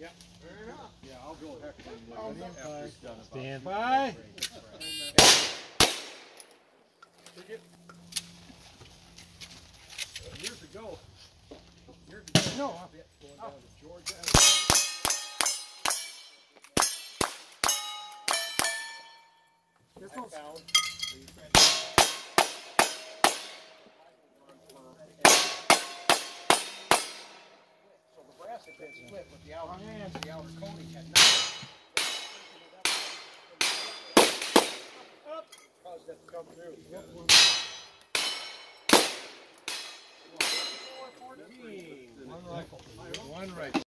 Yeah. Yeah, I'll go with Oh, stand after it's done. about Stand three by. breaks. Take it. Years ago. Years ago. No. Going down to Georgia. This one's had been split, but the outer, the outer coating had not. Caused that to come through. Fourteen. one rifle. One rifle.